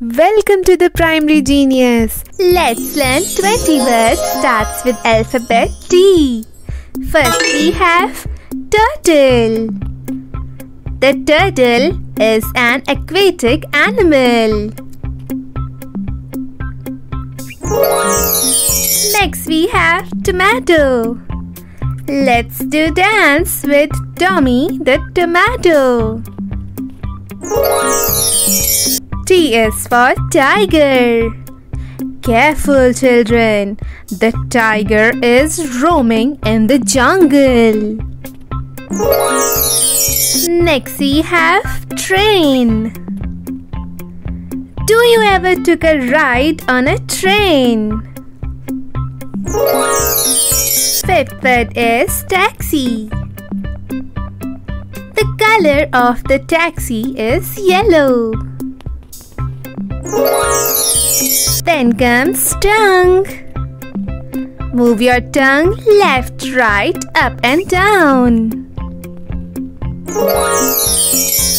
Welcome to the Primary Genius. Let's learn 20 words starts with alphabet T. First we have turtle. The turtle is an aquatic animal. Next we have tomato. Let's do dance with Tommy the tomato. T is for tiger. Careful, children. The tiger is roaming in the jungle. Next, we have train. Do you ever took a ride on a train? Fifth is taxi. The color of the taxi is yellow. Then comes tongue. Move your tongue left, right, up and down.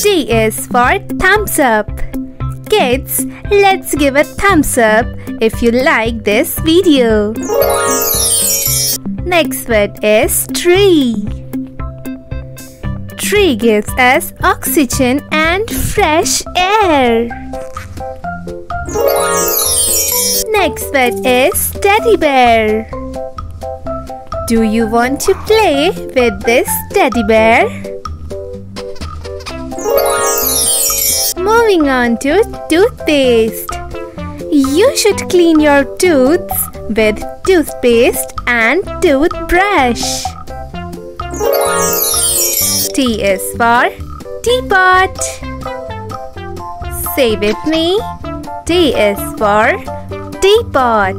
T is for thumbs up. Kids, let's give a thumbs up if you like this video. Next word is tree. Tree gives us oxygen and fresh air. Next word is teddy bear. Do you want to play with this teddy bear? Moving on to toothpaste. You should clean your tooths with toothpaste and toothbrush. T is for teapot. Say with me. T is for teapot.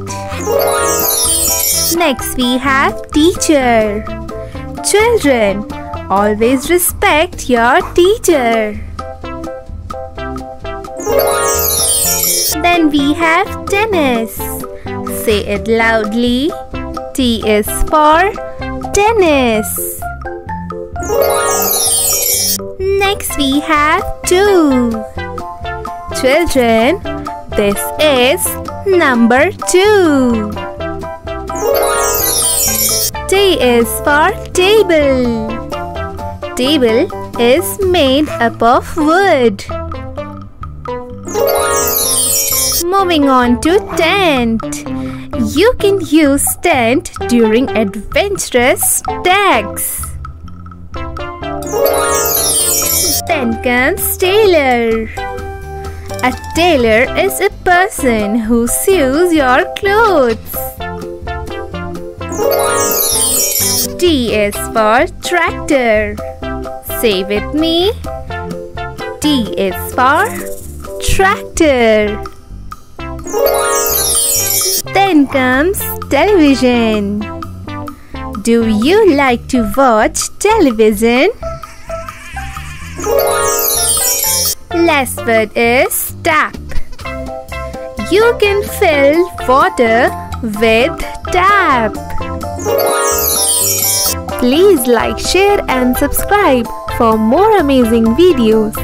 Next we have teacher. Children, always respect your teacher. Then we have tennis. Say it loudly. T is for tennis. Next we have two. Children, this is number 2. T is for table. Table is made up of wood. Moving on to tent. You can use tent during adventurous tags. Then comes tailor. A tailor is a person who sews your clothes. T is for tractor. Say with me. T is for tractor. Then comes television. Do you like to watch television? Last word is tap. You can fill water with tap. Please like, share and subscribe for more amazing videos.